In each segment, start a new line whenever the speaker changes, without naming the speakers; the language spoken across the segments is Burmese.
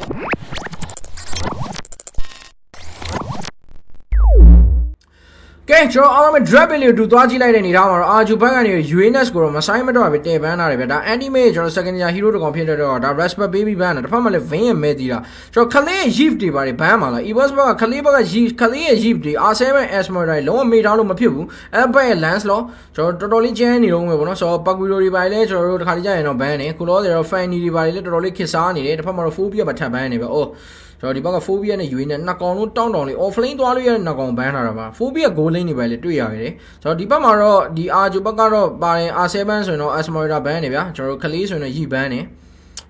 you. ကဲကျွန်တော်အားလုံးပဲ drop လေးကိုတူသွားကြည့်လိုက်တဲ့အနေထားမှာတော့အာဂျူဘက်ကနေ UNS ကိုတော့မဆိုင်မတော့ပဲတင်ပန်းလာတယ်ဗျဒါ anime ကျွန်တော် second year hero တကောင်ဖြစ်တဲ့တော့ဒါ respect baby band တစ်ဖက်မှာလည်း vein ရဲ့မဲတီတာကျွန်တော်ခလေးရဲ့ yift တွေပါတယ်ဘန်းမှာလား evos ဘက်ကခလေးဘက်က yift ခလေးရဲ့ yift တွေ r7 asmo တွေလုံးဝမေ့ထားလို့မဖြစ်ဘူးအဲ့ဘက်ရဲ့ lance လောကျွန်တော်တော်တော်လေးကျန်းနေတော့မယ်ပေါ့နော်ဆိုတော့ paguiro တွေပါတယ်လဲကျွန်တော်တို့တစ်ခါတည်းကြာရင်တော့ဘန်းနေခုလောဆယ်တော့ fanny တွေပါတယ်လဲတော်တော်လေးခစ်စားနေတယ်တစ်ဖက်မှာတော့ phobia ပဲထပ်ဘန်းနေပဲအိုး ကျွန်တော်ဒီဘက်က phobia နဲ့ UA နဲ့နှစ်ကောင်လုံးတောင်းတောင်းလေး offlane သွားလို့ရတဲ့နှစ်ကောင်ဘန်းလာတာပါ phobia goal lane တွေပဲလေတွေ့ရတယ်ကျွန်တော်ဒီဘက်မှာတော့ဒီ Arjo ဘက်ကတော့ပါရင် R7 ဆိုရင်တော့ Asmorita ဘန်းနေဗျာကျွန်တော်တို့ Clay ဆိုရင်တော့ Yi ဘန်းနေ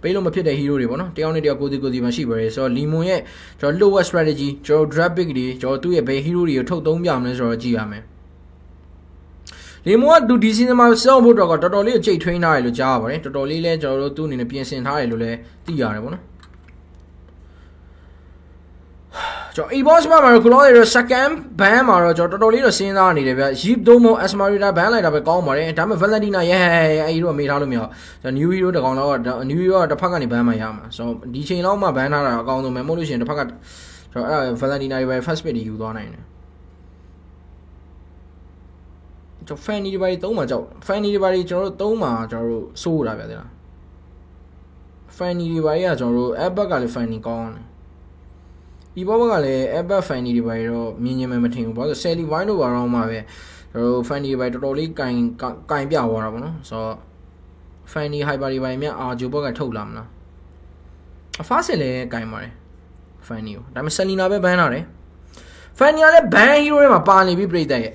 ပေးလို့မဖြစ်တဲ့ hero တွေပေါ့နော်တယောက်နဲ့တယောက်ကိုစီကိုစီမှရှိပါတယ်ဆိုတော့ Limon ရဲ့ကျွန်တော် lower strategy ကျွန်တော် draft pick တွေကျွန်တော်သူ့ရဲ့ဘယ် hero တွေကိုထုတ်သုံးပြမလဲဆိုတော့ကြည့်ရမယ်လေမောကဒူဒီစီမှာစောင့်ဖို့တော့တော်တော်လေးကိုကြိတ်ထွင်းထားတယ်လို့ကြားရပါတယ်တော်တော်လေးလဲကျွန်တော်တို့သူ့အနေနဲ့ပြင်ဆင်ထားတယ်လို့လည်းသိရတယ်ပေါ့နော် ကျွန်တော် e-boss မှာမှာခုလောရ second ban မှာတော့ကျွန်တော်တော်တော်လေးတော့စဉ်းစားနေတယ်ဗျ Jeep သုံးမို့ Asmarita ban လိုက်တာပဲကောင်းပါတယ်ဒါပေမဲ့ Valentina ရဲ့အဲ့ဒီတော့မေးထားလို့မရကျွန်တော် new hero တကောင်တော့ new hero ကတစ်ဖက်ကနေ ban မှာရမှာဆိုတော့ဒီချိန်လောက်မှ ban ထားတာအကောင်းဆုံးပဲမဟုတ်လို့ရှိရင်တစ်ဖက်ကကျွန်တော်အဲ့ Valentina တွေပဲ first pick တွေယူသွားနိုင်တယ်ကျွန်တော် fanny တွေဘာတွေသုံးမှာကြောက် fanny တွေဘာတွေကျွန်တော်တို့သုံးမှာကျွန်တော်တို့စိုးတာဗျတဲ့လား fanny တွေဘာတွေကကျွန်တော်တို့ app ဘက်ကလည်း fanny ကောင်းတယ် ဒီဘောဘကလည်း app fanny တွေဘာတွေတော့မြင်မြင်မမထင်ဘူးဘာလို့ Sally Wine တို့ဘာတော့မှပဲကျွန်တော်တို့ fanny တွေဘာတော်တော်လေးကင်ကင်ပြသွားတာပေါ့နော်ဆိုတော့ fanny hyper တွေဘာမြအာဂျိုဘောကထုတ်လာမလားအဖားစင်လည်းကင်ပါတယ် fanny ကိုဒါပေမဲ့ Selina ပဲဘန်းလာတယ် fanny ကလည်း ban hero တွေမှာပါနေပြီပြိတ္တရဲ့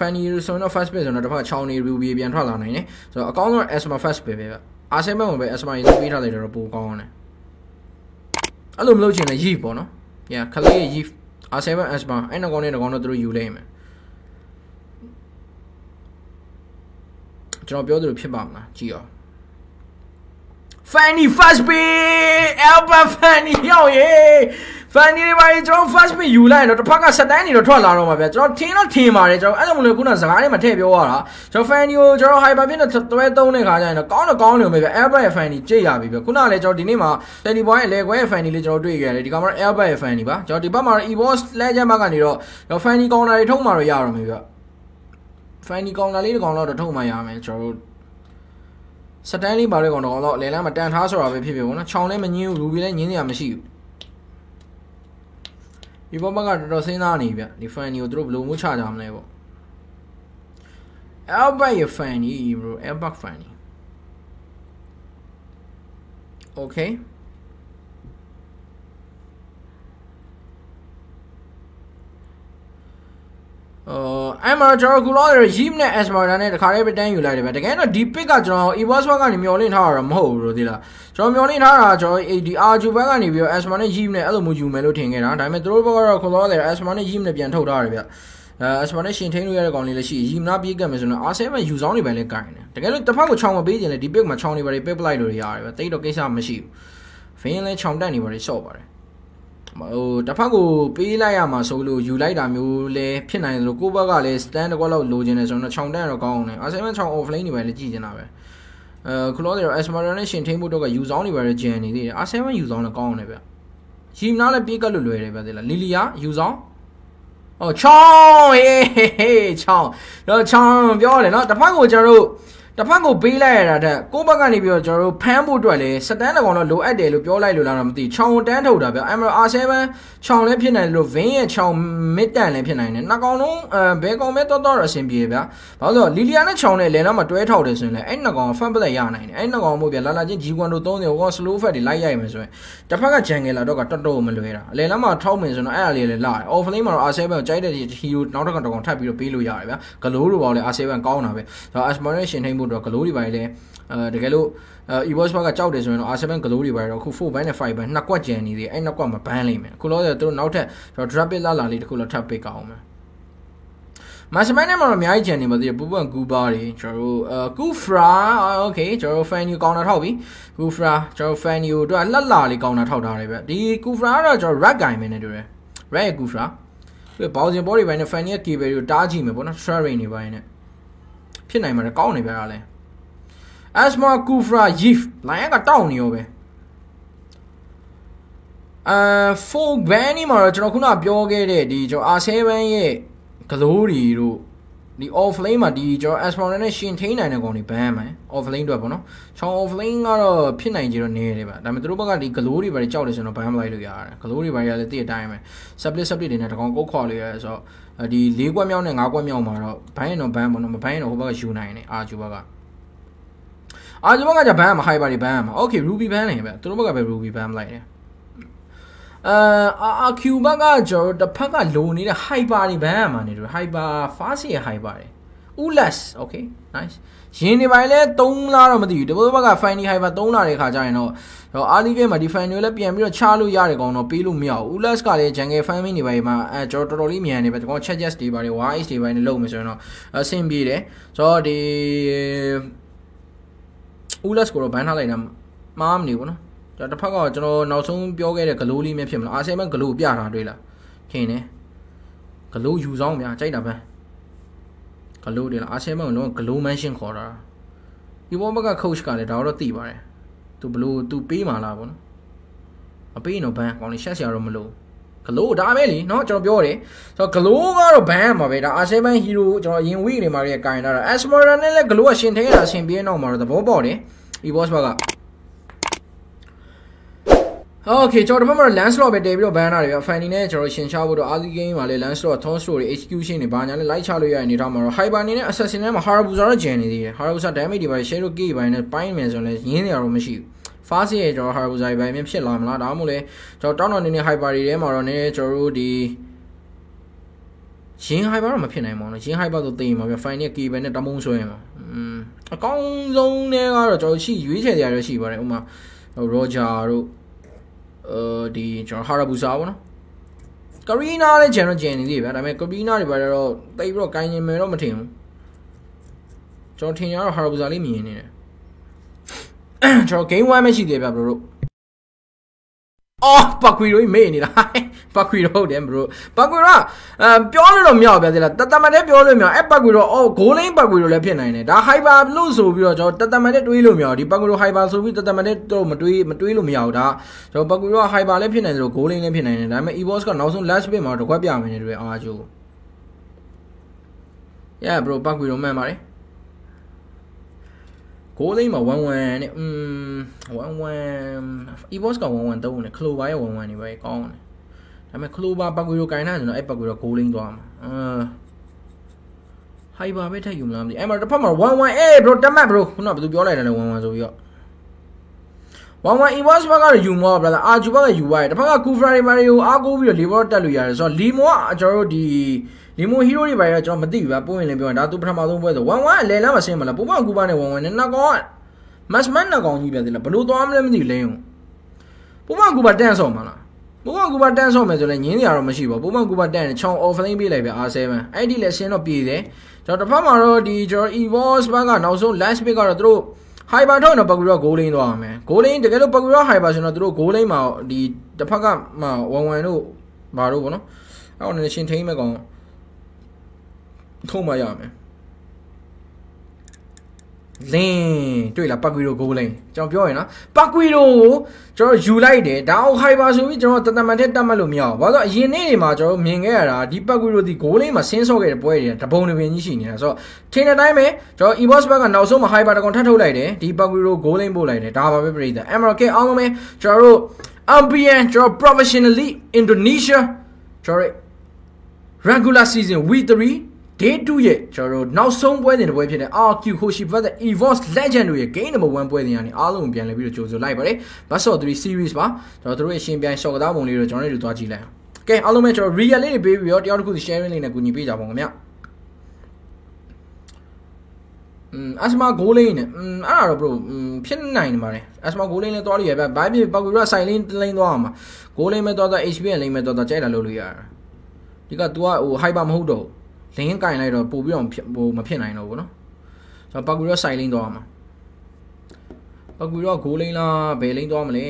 Fanny ဆိုတော့ first pick ဆိုတော့တစ်ဖက်ချောင်းနေ Ruby ပြန်ထွက်လာနိုင်တယ်ဆိုတော့အကောင်းဆုံး Asma first pick ပဲဗျအာဆင်ဘက်မှာပဲ Asma ရေးပေးထားတယ်တော့ပိုကောင်းတယ်အဲ့လိုမလုပ်ချင်လည်း Yi ပေါ့နော် yeah ခလေး Yi အာဆင်ဘက် Asma အဲ့နှစ်ကောင်နဲ့တစ်ကောင်တော့သူတို့ယူလိုက်မယ်ကျွန်တော်ပြောသလိုဖြစ်ပါမလားကြည့်အောင် Fanny first pick Alba Fanny ရောက်ရေ Fanny တွေပါရင်ကျွန်တော် first pick ယူလိုက်ရင်တော့တစ်ဖက်ကစတန်းနေတော့ထွက်လာတော့မှာဗျာကျွန်တော်ထင်းတော့ထင်းပါတယ်ကျွန်တော်အဲ့လိုမလို့ခုနစကားထဲမှာထည့်ပြောရတာကျွန်တော် Fanny ကိုကျွန်တော် hyper ဖြစ်နေသွဲသုံးတဲ့ခါကျရင်တော့ကောင်းတော့ကောင်းနေမှာဗျာ Alba ရဲ့ Fanny ကြိတ်ရပြီဗျာခုနလည်းကျွန်တော်ဒီနေ့မှာ Fanny Boy ရဲ့လေခွဲရဲ့ Fanny လေးကျွန်တော်တွေ့ခဲ့ရတယ်ဒီကောင်မှာ Alba ရဲ့ Fanny ပါကျွန်တော်ဒီဘက်မှာ EVOS Legend ဘက်ကနေတော့ကျွန်တော် Fanny ကောင်တာတွေထုတ်မှတော့ရတော့မှာဗျာ Fanny ကောင်တာလေးတစ်ကောင်တော့ထုတ်မှရမယ်ကျွန်တော်တို့စတန်လေးပါတဲ့ကောင်တော့အလဲလမ်းမှာတန်ထားဆိုတာပဲဖြစ်ဖြစ်ပေါ့နော်ချောင်းလည်းမငင်းဘူးရူဘီလည်းငင်းစရာမရှိဘူး Ipapagad Rosinani pia di fan io drop lu mucha jam levo. Elba ye fan i bro, elba fan. Okay. Uh အဲ့မှာကျွန်တော်ကူလောရ Yim နဲ့ Esmeralda နဲ့တခါလေးပဲတန်းယူလိုက်တယ်ဗျတကယ်တော့ဒီ pick ကကျွန်တော် Evos ဘက်ကနေမျောလင့်ထားတာမဟုတ်ဘူးလို့သိလားကျွန်တော်မျောလင့်ထားတာကျွန်တော်ဒီ Arju ဘက်ကနေပြီးတော့ Esmeralda နဲ့ Yim နဲ့အဲ့လိုမျိုးယူမယ်လို့ထင်ခဲ့တာဒါပေမဲ့သူတို့ဘက်ကတော့ကူလောရ Esmeralda နဲ့ Yim နဲ့ပြန်ထုတ်ထားတယ်ဗျအဲ Esmeralda နဲ့ရှင်ထိန်လို့ရတဲ့ကောင်လေးလည်းရှိ Yim နာပြေးကတ်မယ်ဆိုတော့ R7 ယူဆောင်နေပဲလဲကင်တယ်တကယ်လို့တစ်ဖက်ကိုချောင်းမပေးခြင်းလေဒီ pick မှာချောင်းနေပါလေ pick ပလိုက်လို့ရတယ်ဗျတိတ်တော့ကိစ္စမရှိဘူး Fin လဲချောင်းတက်နေပါလေရှော့ပါတယ် ဟိုတစ်ဖက်ကိုပေးလိုက်ရမှာဆိုလို့ယူလိုက်တာမျိုးလဲဖြစ်နိုင်တယ်လို့ကိုဘက်ကလည်း stand တစ်ကွက်လောက်လိုချင်တယ်ဆိုတော့ခြောင်တန်းတော့ကောင်းတယ်အာဆင်မန်ခြောင် offlane တွေပဲလည်းကြည့်နေတာပဲအဲခလောတယ် Esmeralda နဲ့ရှင်ထိန်ဖို့တော့ကယူဆောင်နေပါလေဂျန်နေသေးတယ်အာဆင်မန်ယူဆောင်လည်းကောင်းတယ်ဗျရီမနာလည်းပြေးကတ်လို့လွယ်တယ်ဗျသိလားလီလီယာယူဆောင်ဟောချောင်းဟေးဟေးချောင်းတော့ချောင်းပြောတယ်နော်တစ်ဖက်ကိုကျွန် တော်တို့တစ်ဖက်ကိုပေးလိုက်ရတာတဲ့ကိုဘက်ကနေပြီးတော့ကျွန်တော်တို့ဖမ်းဖို့အတွက်လဲစတန်တကောင်တော့လိုအပ်တယ်လို့ပြောလိုက်လို့လားတော့မသိချောင်းတန်းထုတ်တာဗျအမရ R7 ချောင်းလည်းဖြစ်နိုင်တယ်လို့ Vin ရဲ့ချောင်းမစ်တန်လည်းဖြစ်နိုင်တယ်နှစ်ကောင်လုံးအဲဘဲကောင်ပဲတော်တော်အဆင်ပြေဗျဘာလို့လဲလီလီယာနဲ့ချောင်းနဲ့လဲတော့မတွဲထောက်တယ်ဆိုရင်လည်းအဲ့နှစ်ကောင်ဖန်ပလက်ရနိုင်တယ်အဲ့နှစ်ကောင်မို့ဗျလာလာချင်းဂျီကွန်တို့30ဟော slow fat တွေလိုက်ရိုက်မယ်ဆိုရင်တစ်ဖက်ကဂျန်ဂယ်လာတော့ကတော်တော်မလွယ်တာအလဲလမ်းမှာထောက်မယ်ဆိုတော့အဲ့အလေးလည်းလာတယ် offlane မှာတော့ R7 ကိုကြိုက်တဲ့ဟီရိုနောက်တစ်ကောင်တစ်ကောင်ထပ်ပြီးတော့ပေးလို့ရတယ်ဗျဂလိုးလိုပေါ့လေ R7 ကောင်းတာပဲဆိုတော့ Asmon နဲ့ရှင်ထိန်ဖို့ဖို့တော့ဂလိုးတွေပါလေအဲတကယ်လို့အဲ Evox Park ကကြောက်တယ်ဆိုရင်တော့ R7 ဂလိုးတွေပါတော့အခု4ဘန်းနဲ့5ဘန်းနှစ်ကွက်ကျန်နေသေးတယ်အဲ့နှစ်ကွက်မှာဘန်းလိမ့်မယ်အခုလောဆယ်သူတို့နောက်ထပ်ကျွန်တော် drop it လာလာလေးတစ်ခုလောက်ထပ်ပိတ်ကောင်းမယ်မာရှမိုင်းနဲ့မှာတော့အများကြီးကျန်နေပါသေးတယ်ပူပန်ကူပါတွေကျွန်တော်တို့အဲကူဖရာโอเคကျွန်တော်တို့ fan new ကောင်းတာထောက်ပြီကူဖရာကျွန်တော် fan new တို့လှလှလေးကောင်းတာထောက်ထားတယ်ဗျဒီကူဖရာကတော့ကျွန်တော် red guy မင်းနဲ့တူတယ် red ကူဖရာသူဘောင်စင်ဘောတွေပိုင်းနဲ့ fan ရဲ့ cable ကိုတားကြည့်မယ်ပေါ့နော် train တွေပိုင်းနဲ့ ဖြစ်နိုင်မှာကောင်းနေပြတာလဲ asma kufra yif လိုင်းကတောက်နေရောပဲအာ full ban นี่မှာတော့ကျွန်တော်ခုနပြောခဲ့တဲ့ဒီကျွန်တော် R7 ရဲ့ဂလိုးတွေတို့ဒီ offlane မှာဒီကျွန်တော် asma နဲ့ရှင်ထိန်နိုင်တဲ့ကောင်တွေ ban မှာ offlane တွေပေါ့နော်ချောင်း offlane ကတော့ဖြစ်နိုင်ကြတော့နေရတယ်ဗျဒါပေမဲ့သူတို့ဘက်ကဒီဂလိုးတွေပဲကြောက်တယ်ဆိုတော့ ban မလိုက်လို့ရတယ်ဂလိုးတွေပဲရလည်းတည့်အတိုင်းပဲ split split တွေနဲ့တကောင်ကုတ်ခွာလို့ရတယ်ဆိုတော့ ဒီ၄ကွက်မြောက်နဲ့၅ကွက်မြောက်မှာတော့ ban ရင်တော့ ban ပေါ့နော်မ ban ရင်တော့ဟိုဘက်ကယူနိုင်တယ်အာဂျူဘက်ကအာဂျူဘက်ကじゃ ban မှာ high ပါတွေ ban မှာ okay ruby ban နေပဲသူတို့ဘက်ကပဲ ruby ban လိုက်တယ်အာအာ Q ဘက်ကကျွန်တော်တစ်ဖက်ကလိုနေတဲ့ hyper တွေဘန်းရမှာနေတယ် hyper fast ရဲ့ hyper တွေ ulas okay nice ရင်းနေပိုင်းလဲ3လားတော့မသိဘူးတဘောဘက်က fine hyper 3လာတဲ့ခါကျရင်တော့ တော့ early game မှာဒီ fine တွေလည်းပြန်ပြီးတော့ချလို့ရတယ်ကောင်တော့ပေးလို့မရဘူး ulas ကလည်း jungle fan main တွေပိုင်းမှာအဲကျွန်တော်တော်တော်လေးမြန်နေပဲကျွန်တော် chat just တွေပါတယ် wise တွေပိုင်းနဲ့လုပ်မယ်ဆိုရင်တော့အဆင်ပြေတယ်ဆိုတော့ဒီ ulas ကိုတော့ဘန်းထားလိုက်တာမားမနေဘူးနော်ဒါတစ်ဖက်ကကျွန်တော်နောက်ဆုံးပြောခဲ့တဲ့ဂလိုးလေးမြဖြစ်မလားအာဆီယံဂလိုးပြတာတွေ့လားခင်နေဂလိုးယူဆောင်ဗျာကြိုက်တာပဲဂလိုးတယ်လားအာဆီယံကလုံးဂလိုးမန်ရှင်ခေါ်တာဒီဘောဘက်က coach ကလည်းဒါတော့သိပါတယ် သူဘလို့သူပေးမှလားဗောနော်မပေးတော့ဘန်ကောင်းလေးရှက်စရာတော့မလို့ဂလိုးဒါပဲလीเนาะကျွန်တော်ပြောတယ်ဆိုတော့ဂလိုးကတော့ဘန်မှာပဲဒါအာဆီယံဟီရိုကျွန်တော်အရင် week တွေမှာလည်းကင်ထားတာ Asmora နဲ့လည်းဂလိုးကရှင်ထဲတာရှင်ပြေးနောက်မှာတော့သဘောပေါက်တယ် e-boss ဘက်က Okay ကျွန်တော်ဒီမှာ land slot ပဲတည်ပြီးတော့ banner တွေပဲ fanny နဲ့ကျွန်တော်ရှင်ရှားဖို့တော့ early game မှာလဲ land slot thorn slot တွေ execution တွေဘာညာလဲလိုက်ချလို့ရတဲ့အနေထားမှာတော့ hyper အနေနဲ့ assassin နဲ့မှာ harabusa တော့ဂျန်နေသေးတယ် harabusa damage တွေပါ share လို့ key ပိုင်းနဲ့ပိုင်းမယ်ဆိုရင်လဲရင်းနေရတော့မရှိဘူး fast ရဲ့ကျွန်တော် harabusa ပိုင်းမြင်ဖြစ်လာမလားဒါမှမဟုတ်လဲကျွန်တော်တောင်းတော်နေနေ hyper တွေထဲမှာတော့နည်းနည်းကျွန်တော်တို့ဒီရင်း hyper တော့မဖြစ်နိုင်ပါဘူးနော်ရင်း hyper ဆိုတင်မှာပြ fanny နဲ့ key ပိုင်းနဲ့တမုံဆွဲမှာอืมအကောင်းဆုံးတဲ့ကတော့ကျွန်တော်ရှိရွေးချယ်ကြရတော့ရှိပါတယ်ဥမာ roger တို့ ဒီကျွန်တော်ဟာရာဘူစာပေါ့နော်ကရီနာလည်းကျွန်တော်ကျန်နေသေးဗျာဒါပေမဲ့ကရီနာတွေဘာလဲတော့တိတ်ပြီးတော့ကိုင်းရင်မယ်တော့မထင်ဘူးကျွန်တော်ထင်ရတော့ဟာရာဘူစာလေးမြင်နေတယ်ကျွန်တော် game 1ပဲရှိသေးဗျာဘရိုတို့ အော်ပတ်ခွေတို့မေ့နေတာပတ်ခွေတို့ဟုတ်တယ်ဘရိုပတ်ခွေတော့အဲပြောလို့တော့မရဘူးဗျာဒီလားတတမတဲ့ပြောလို့မရအဲ့ပတ်ခွေတော့အော်ဂိုးလိန်ပတ်ခွေတို့လည်းဖြစ်နိုင်တယ်ဒါဟိုက်ပါလို့ဆိုပြီးတော့ကျွန်တော်တတမတဲ့တွေးလို့မရဘူးဒီပတ်ခွေတို့ဟိုက်ပါဆိုပြီးတတမတဲ့တော့မတွေးမတွေးလို့မရဘူးဒါကျွန်တော်ပတ်ခွေတို့ဟိုက်ပါလည်းဖြစ်နိုင်တယ်လို့ဂိုးလိန်လည်းဖြစ်နိုင်တယ်ဒါပေမဲ့ EVOS ကနောက်ဆုံး last bit မှာတော့ကွက်ပြမယ်နေတယ်အာဂျို Yeah bro ပတ်ခွေတို့မှန်ပါတယ် ကိုလိမ့်မှာ11နဲ့อืม11 EVOS က11တုံးနဲ့ Clover ရဲ့11နေပဲကောင်းတယ်ဒါပေမဲ့ Clover ပတ်ကွေကိုကင်ထားဆိုတော့အဲ့ပတ်ကွေတော့ကိုလိမ့်သွားမှာအာဟိုက်ပါပဲထက်ယူမလားမသိအဲ့မှာတစ်ဖက်မှာ11အေး bro တက်မှတ် bro ခုနကဘယ်သူပြောလိုက်တယ်လဲ11ဆိုပြီးတော့11 EVOS ဘက်ကတော့ယူမော brother အာဂျူဘက်ကယူသွားတယ်တစ်ဖက်က Kufra တွေမာရီကိုအားကိုးပြီးတော့လီဘောတက်လို့ရတယ်ဆိုတော့လီမောကကျွန်တော်တို့ဒီ လီမိုဟီရိုတွေပါရကျွန်တော်မသိဘူးဗျပို့ရင်လည်းပြောရင်ဒါသူပထမဆုံးပွဲဆို1 1အလဲလမ်းမှာဆင်းမလားပို့မကူပါနဲ့1 1နဲ့နှစ်ကောင်ကမတ်မန်နှစ်ကောင်ကြီးပြသေးလားဘလို့သွားမလဲမသိလင်းဘူးပို့မကူပါတန်းဆော့မလားပို့မကူပါတန်းဆော့မယ်ဆိုလည်းညင်းနေရတော့မရှိပါဘူးပို့မကူပါတန်းနဲ့ချောင်း off lane ပေးလိုက်ဗျ R7 အဲ့ဒီလည်းဆင်းတော့ပြေတယ်ကျွန်တော်တစ်ဖက်မှာတော့ဒီကျွန်တော် EVOS ဘက်ကနောက်ဆုံး last pick ကတော့သူတို့ hyper ထုတ်ရင်တော့ပကူရော goal lane သွားအောင်မယ် goal lane တကယ်လို့ပကူရော hyper ဆိုတော့သူတို့ goal lane မှာဒီတစ်ဖက်ကမှ11တို့ဘာတို့ဗောနော်အဲ့တော့နည်းရှင်ထိမ့်မဲ့ကောင် ထုံးမရမယ်လင်းတွေ့လားပတ်ကွီရိုဂိုးလိန်ကျွန်တော်ပြောရင်နော်ပတ်ကွီရိုကိုကျွန်တော်ယူလိုက်တယ်ဒါအောင်ဟိုက်ပါဆိုပြီးကျွန်တော်တတမန်တဲ့တတ်မှတ်လို့မရဘူးဘာလို့အရင်နေ့တွေမှာကျွန်တော်မြင်ခဲ့ရတာဒီပတ်ကွီရိုဒီဂိုးလိန်မှာဆင်းဆော့ခဲ့တဲ့ပွဲတွေတပုံတွေပင်ကြီးရှိနေတာဆိုတော့ထင်တဲ့အတိုင်းပဲကျွန်တော် e-boss ဘက်ကနောက်ဆုံးမှာဟိုက်ပါတကောင်ထပ်ထုတ်လိုက်တယ်ဒီပတ်ကွီရိုဂိုးလိန်ပို့လိုက်တယ်ဒါပါပဲပြည်သက် Emerald K အားလုံးပဲကျွန်တော်တို့ Ambient ကျွန်တော် professionally Indonesia ကျွန်တော် regular season week 3 day 2ရဲ့ကျွန်တော်တို့နောက်ဆုံးပွဲစဉ်တစ်ပွဲဖြစ်တဲ့ RQ Hoshi vs EVOS Legend တို့ရဲ့ game number 1ပွဲစဉ်ကနေအားလုံးပြန်လည်ပြီးတော့ကြိုဆိုလိုက်ပါတယ် Best of 3 series ပါကျွန်တော်တို့ရဲ့အရှင်ပြိုင်ရှော့ကစားပုံလေးတို့ကျွန်တော်တို့သွားကြည့်လိုက်အောင်ကဲအားလုံးပဲကျွန်တော် real လေးတွေပေးပြီးတော့တယောက်တစ်ခုစီ sharing လေးနဲ့ကူညီပေးကြပါဦးခင်ဗျ อืมအစမာဂိုးလိန်းနဲ့อืมအဲ့ဒါတော့ bro อืมဖြစ်နိုင်နေပါတယ်အစမာဂိုးလိန်းလည်းသွားလို့ရပဲဘိုင်းပြပောက်ကူရဆိုင်လိန်းလိန်းသွားအောင်ပါဂိုးလိန်းမဲ့သွားသွား HPN လိန်းမဲ့သွားသွားကြိုက်တာလုပ်လို့ရတာဒီက तू ကဟို hyper မဟုတ်တော့ လင်းကင်လိုက်တော့ပို့ပြီးတော့ဟိုမဖြစ်နိုင်တော့ဘူးเนาะဆိုတော့ပောက်ကူရဆိုင်လိန်းသွားအောင်ပါပကူရောဂိုးလိန်လားဘယ်လိန်သွားမလဲ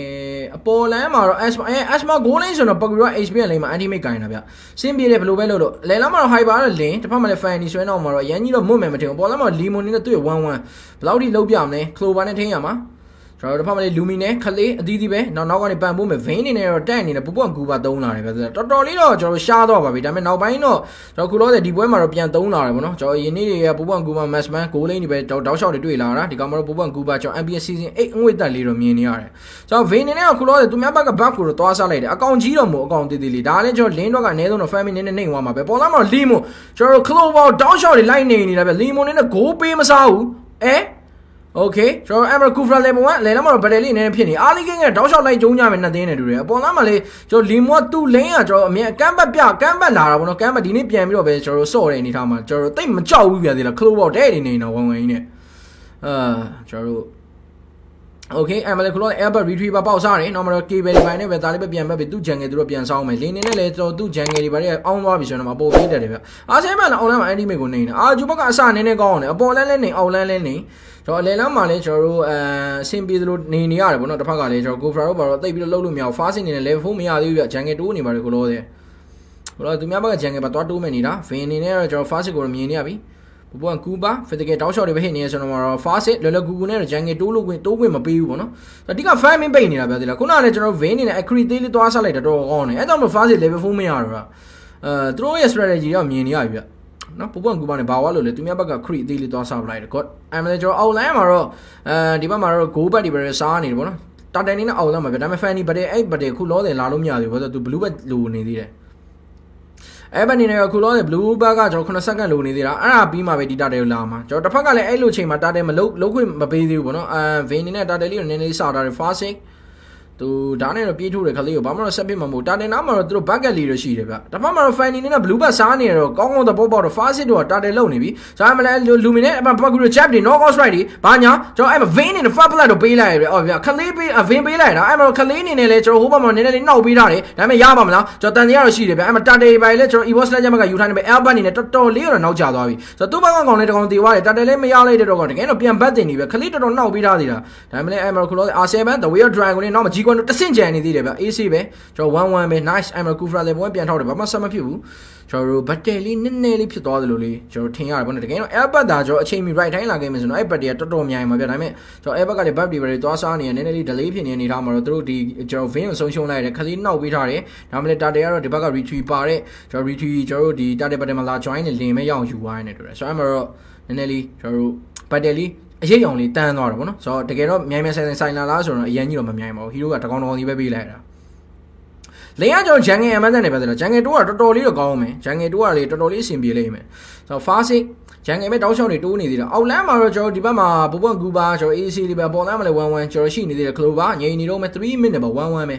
အပေါ်လမ်းမှာတော့ asma အဲ asma ဂိုးလိန်ဆိုတော့ပကူရော HPN လိန်မှာ anti mate ကင်တာဗျစင်းပြေးတယ်ဘယ်လိုပဲလုပ်လို့လဲလမ်းမှာတော့ hyper တော့လင်းတစ်ဖက်မှာလည်း fan ဒီဆွဲတော့မှာတော့အရန်ကြီးတော့မွတ်မယ်မထင်ဘူးပေါ်လမ်းမှာ lemon နဲ့တွေ့1 1ဘယ်လောက်ထိလုံးပြမလဲ clover နဲ့ထင်းရမှာ ကျွန်တော်တို့တစ်ဖက်မှာလေလူမီနဲ့ခလေးအသီးသီးပဲနောက်နောက်ကနေပန်ပိုးမယ်ဗင်းနေနဲ့တော့တက်အနေနဲ့ပူပွန့်ကူပါသုံးလာတယ်ပဲတော်တော်လေးတော့ကျွန်တော်ရှားတော့ပါပြီဒါပေမဲ့နောက်ပိုင်းတော့ကျွန်တော်ခုလောတဲ့ဒီပွဲမှာတော့ပြန်သုံးလာတယ်ဗောနော်ကျွန်တော်ယင်းနေ့တွေကပူပွန့်ကူပါမက်စမန်ဂိုးလိန်းတွေပဲတောက်လျှောက်တွေတွေ့လာတာဒီကောင်မတော့ပူပွန့်ကူပါကျွန်တော် NBA season 8အငွေ့တက်လေးတော့မြင်နေရတယ်ကျွန်တော်ဗင်းနေနဲ့ခုလောတဲ့သူများဘက်ကဘတ်ကိုတော့သွားစားလိုက်တယ်အကောင်ကြီးတော့မို့အကောင်တည်တည်လေးဒါလည်းကျွန်တော်လင်းတော့ကအနည်းဆုံးတော့ family နဲ့နေနေသွားမှာပဲပေါ်လာမှာလီမိုကျွန်တော် clover တောက်လျှောက်တွေလိုက်နေနေတာပဲလီမိုနဲ့ဂိုးပေးမစားဘူးအဲ โอเคကျွန်တော် Emerald Kufra level 1လဲလမ်းမှာတော့ battle လေးနည်းနည်းဖြစ်နေအာလီကင်းကတောက်လျှောက်လိုက်ကျုံးကြမယ်နှစ်သင်းနဲ့တူတယ်အပေါ်သားမှာလေကျွန်တော်လီမွတ်တူလင်းကကျွန်တော်အမြဲကမ်းဘတ်ပြကမ်းဘတ်လာတာပေါ့နော်ကမ်းဘတ်ဒီနေ့ပြန်ပြီးတော့ပဲကျွန်တော်စော့တဲ့အနေထားမှာကျွန်တော်တိတ်မကြောက်ဘူးပြသေးလား close ဘောတဲ့နေနေတော့ဝမ်ဝမ်ကြီးနဲ့အာကျွန်တော်โอเคအမလေးကလော Albert Retriever ပေါက်စားတယ်။ normal cable တွေပိုင်းနဲ့ပဲဒါလေးပဲပြန်မဲ့ပြီသူ့ jungle သူတို့ပြန်ဆောင်းမယ်။လင်းနေနဲ့လည်းကျွန်တော်သူ့ jungle တွေပိုင်းအောင်းသွားပြီဆိုတော့မပို့ပေးတယ်ဗျ။အားစဲမှလည်း online မှာ anti mate ကိုနေနေ။အာဂျူဘက်ကအစနည်းနည်းကောင်းအောင်တယ်။အပေါ်လန်းလဲနေအောက်လန်းလဲနေ။ကျွန် တော်အလဲလမ်းမှာလည်းကျွန်တော်တို့အဲအဆင်ပြေသလိုနေနေရတယ်ပေါ့နော်။တစ်ဖက်ကလည်းကျွန်တော် GoPro တော့ဘာတော့တိတ်ပြီးတော့လှုပ်လို့မရဘူး။ fast နေနဲ့ level 4မရသေးဘူးဗျ။ jungle တိုးနေပါတယ်ကိုလို့တဲ့။ဟိုတော့သူများဘက်က jungle ပါသွားတိုးမယ်နေတာ။ Vin အနေနဲ့တော့ကျွန်တော် fast ကိုတော့မြင်နေရပြီ။ဘူပွန်ကူပါဖစ်တကယ်တောက်ရှော့တွေပဲဟိနေရဆိုတော့မှာတော့ fast လွယ်လွယ်ကူကူနဲ့ဂျန်ငယ်တိုးလို့ဝင်တိုးဝင်မပေးဘူးပေါ့နော်အဓိက fan မင်းပိတ်နေတာပြောသေးလားခုနကလည်းကျွန်တော် vein နေနဲ့ accurate သေးလေးသွားဆက်လိုက်တော့တော်ကောင်းတယ်အဲကြောင့်မို့ fast level 4မရတော့တာအဲသူတို့ရဲ့ strategy တော့မြင်နေရပြီဗျ နော်ပူပွန်ကူပါနဲ့ဘာဝလို့လဲသူများဘက်က crit သေးလေးသွားဆောက်လိုက်တယ် god အမှန်ကျွန်တော် outline မှာတော့အဲဒီဘက်မှာတော့ go back ဒီပဲစားနေတယ်ပေါ့နော်တာတိုင်နေနဲ့ outline မှာဗျဒါပေမဲ့ fanny ဘတ်အဲ့ဘတ်ခုလောတယ်လာလို့မရသေးဘူးဘာလို့သူ blue bat လိုနေသေးတယ်အဲ့ဘက်နေနဲ့အခုလောတဲ့ blue bag ကကျွန်တော်9စက္ကန့်လိုနေသေးတာအဲ့ဒါပြီးမှပဲဒီ data ကိုလာမှာကျွန်တော်တစ်ဖက်ကလည်းအဲ့လိုချိန်မှာ data မလုံးလုံးခွင့်မပေးသေးဘူးပေါ့နော်အဲ vein နေနဲ့ data လေးကိုနည်းနည်းစတာတယ် fasting သူဒါနဲ့တော့ပြေးထုတ်တဲ့ခလေးကိုဘာမှတော့ဆက်ပြစ်မှာမဟုတ်တာတင်နာမှာတော့သူတို့ဘက်ကက်လေးတော့ရှိတယ်ဗျတစ်ဖက်မှာတော့ fanny နဲ့ blue bat စားနေရတော့ကောင်းကောင်းသဘောပေါက်တော့ fast တော့တာတယ်လုံနေပြီဒါမှမလဲ lumin နဲ့အပဘက်ကူ chap တွေ knock out strike တွေဘာညာကျွန်တော်အဲ့မှာ vein နဲ့ fat blood တော့ပေးလိုက်ရတယ်အော်ဗျခလေးပေး vein ပေးလိုက်တာအဲ့မှာခလေးနေနဲ့လဲကျွန်တော်ဟိုဘက်မှာနည်းနည်းလေးနှောက်ပေးထားတယ်ဒါပေမဲ့ရပါမလားကျွန်တော်တန်တရားတော့ရှိတယ်ဗျအဲ့မှာတာတယ်ပိုင်လဲကျွန်တော် evo slash မှာကယူထားနေပဲ albert နေနဲ့တော်တော်လေးတော့နောက်ကျသွားပြီဆိုတော့သူ့ဘက်ကကောင်လေးတကောင်တေသွားတယ်တာတယ်လည်းမရလိုက်တဲ့တော့ကောင်တကယ်တော့ပြန်ဘတ်တင်နေပဲခလေးတော်တော်နှောက်ပေးထားသေးတာဒါပေမဲ့အဲ့မှာခလို့ R7 the way of dragon နဲ့နောက်မှာ G1 တော့တဆင့်ကြံနေသေးတယ်ဗျ AC ပဲကျွန်တော်1 1ပဲ nice I'm a Kufra level 1ပြန်ထောက်တယ်ဘာမှဆက်မဖြစ်ဘူးကျွန်တော်တို့ဘတ်တယ်လေးနည်းနည်းလေးဖြစ်သွားတယ်လို့လေးကျွန်တော်ထင်ရတယ်ပေါ့နော်တကယ်တော့ Airbus ဒါကျွန်တော်အချိန်မီ right တိုင်းလာခဲ့မယ်ဆိုတော့အဲ့ဘတ်တွေကတော်တော်များများပါဗျဒါပေမဲ့ကျွန်တော် Airbus ကလည်းဘတ်တွေပဲသွားစားနေရနည်းနည်းလေး delay ဖြစ်နေနေထားမှာတော့တို့ဒီကျွန်တော် vein ကိုဆုံးရှုံးလိုက်တယ်ခလေးနှောက်ပေးထားတယ်ဒါမှမဟုတ်တာတယ်ကတော့ဒီဘက်က retrieve ပါတဲ့ကျွန်တော် retrieve ကျွန်တော်တို့ဒီတာတယ်ဘတ်တယ်မှာလာ join နေလင်မဲ့ရအောင်ယူသွားနေတယ်ဆိုတော့အဲ့မှာတော့နည်းနည်းလေးကျွန်တော်တို့ဘတ်တယ်လေး အရေးအောင်လေးတန်းသွားတာပေါ့နော်ဆိုတော့တကယ်တော့မြိုင်မြိုင်ဆိုင်ဆိုင်လာလားဆိုတော့အရင်ကြီးတော့မမြိုင်ပါဘူးဟီရိုကတကောင်တကောင်ကြီးပဲပေးလိုက်တာလင်းကကျွန်တော်ဂျန်ငယ်အမန်းတဲ့နေပဲဆိုတော့ဂျန်ငယ်တိုးကတော်တော်လေးတော့ကောင်းမယ်ဂျန်ငယ်တိုးကလေတော်တော်လေးအဆင်ပြေလိမ့်မယ်ဆိုတော့ fast ဂျန်ငယ်ပဲတောက်လျှောက်တွေတိုးနေသေးတာအောက်လမ်းမှာတော့ကျွန်တော်ဒီဘက်မှာဘပွန်ဂူပါကျွန်တော် AC လေးပဲပေါ်လမ်းမှာလည်း11ကျွန်တော်ရှိနေသေးတယ် clover ငြိမ်နေတော့မယ်3 minute ပဲ11ပဲ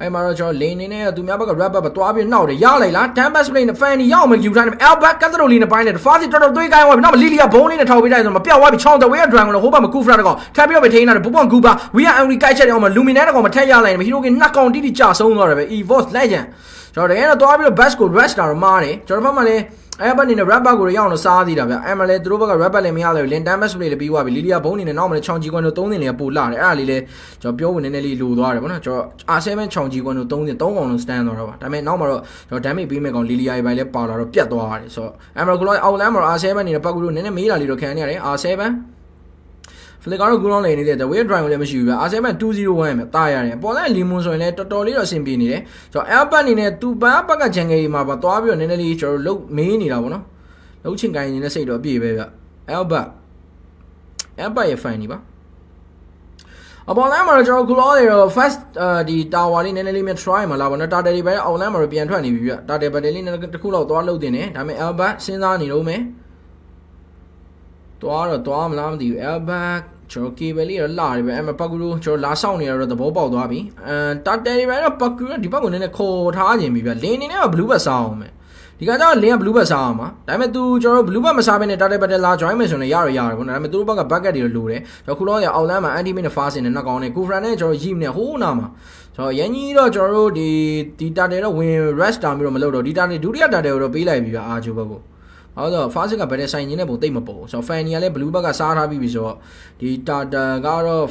အဲ့မှာတော့ကျွန်တော်လင်းနေနဲ့သူများဘက်က wrap up သွားပြီးနှောက်တယ်ရလိုက်လား Tempest play နဲ့ fan ရောက်မှယူထားတယ် Albert ကတ်တရိုလီနဲ့ပိုင်းတယ် Fast တော်တော်သွေးကိုင်းသွားပြီနောက်မှာ Lilia ဘုံလေးနဲ့ထောက်ပေးလိုက်ဆိုတော့မပြောက်သွားပြီချောင်းတဝဲ Dragon လို့ဟိုဘက်မှာ Kufra တကောင်ထပ်ပြီးတော့ပဲထိန်းလာတယ်ဘပွန်ဂူပါ We are Angry ကိုက်ချက်တယ်အောင်မှာ Luminant တကောင်မထက်ရလိုက်တယ် Hero ကနှစ်ကောင်တိတိကျဆုံးသွားတယ်ပဲ Evos Legend ကျွန်တော်တကယ်တော့သွားပြီးတော့ Bass ကို Rush တာတော့မားတယ်ကျွန်တော်ဘက်မှာလည်း အဲ့ဘက်နေနဲ့ rapper ကိုရအောင်လို့စားသေးတာဗျအဲ့မှာလဲသူတို့ဘက်က rapper လည်းမရလို့ lin damage play လည်းပြီးသွားပြီလီလီယာဘုံနေနဲ့နောက်မှာလည်းချောင်ကြီးကွန်းတို့၃တင်လည်းပို့လာတယ်အဲ့ဒါလေးလဲကျွန်တော်ပြောဝင်နည်းနည်းလေးလိုသွားတယ်ဗောနော်ကျွန်တော် R7 ချောင်ကြီးကွန်းတို့၃တင်၃ကောင်လုံး stand သွားတော့ပါဒါပေမဲ့နောက်မှာတော့ကျွန်တော် damage ပေးမဲ့ကောင်လီလီယာတွေပိုင်းလဲပါလာတော့ပြတ်သွားတယ်ဆိုတော့အဲ့မှာကလောအောက်လမ်းမှာ R7 နေနဲ့ပတ်ကူတို့နည်းနည်းမေးလာလေးတော့ခံရတယ် R7 ဖလစ်ကတော့ဂူလောင်းလေနေတဲ့ the way drive လည်းမရှိဘူးဗျာ R7 201ပဲတာရတယ်ပေါ်လိုက်လီမွန်ဆိုရင်လည်းတော်တော်လေးတော့အဆင်ပြေနေတယ်ကျွန်တော် Albert အနေနဲ့သူ့ပန်းဘက်ကဂျန်ငယ်ကြီးမှာပါသွားပြီးတော့နည်းနည်းလေးကျွန်တော်လုတ်မေးနေတာဗောနော်လှုပ်ချင်ကိုင်းနေတဲ့စိတ်တော့အပြည့်ပဲဗျ Albert Albert ရဲ့ fan နေပါအပေါ်လမ်းမှာတော့ကျွန်တော် Glow တွေတော့ first ဒီ tower လေးနည်းနည်းလေးမြ try မှာလာပါတော့ Tata တွေပဲအောက်လမ်းမှာတော့ပြန်ထွက်နေပြီဗျ Tata ဘတ်တယ်လေးနည်းတစ်ခုလောက်သွားလှုပ်တင်တယ်ဒါပေမဲ့ Albert စဉ်းစားနေတော့မယ်သွားတော့သွားမလားမသိဘူး Albert ကျွန်တော် cable လေးတော့လာတယ်ပဲအဲ့မှာပတ်ကူတို့ကျွန်တော်လာဆောင်နေရတော့သဘောပေါက်သွားပြီအဲ Tata တွေပဲတော့ပတ်ကူဒီဘက်ကိုနည်းနည်းခေါ်ထားခြင်းပြီဗျလင်းနေနဲ့က blue ဘတ်စားအောင်မယ်ဒီကကြောင့်လင်းက blue bat စားအောင်ပါဒါပေမဲ့ तू ကျွန်တော်တို့ blue bat မစားဘဲနဲ့ target battle လာ join မယ်ဆိုရင်ရရရတယ်ပေါ့နော်ဒါပေမဲ့သူတို့ဘက်က bucket တွေလိုတယ်ကျွန်တော်ခုလောရအောင်လမ်းမှာ anti mid နဲ့ fast နဲ့နှက်ကောင်းနဲ့ kufra နဲ့ကျွန်တော် yim နဲ့ဟိုးနာမှာကျွန်တော်ရန်ကြီးတော့ကျွန်တော်တို့ဒီဒီ target တော့ဝင် rest တာမျိုးတော့မလုပ်တော့ဒီ target ဒုတိယ target ကိုတော့ပေးလိုက်ပြီဗျအာဂျူဘက်ကို ဟုတ်တော့ fast ကဘယ်နဲ့ဆိုင်ရင်းနဲ့ပုံတိတ်မပေါ်ဆိုတော့ fan ကလည်း blue ဘက်ကစားထားပြီးပြီဆိုတော့ဒီ target ကတော့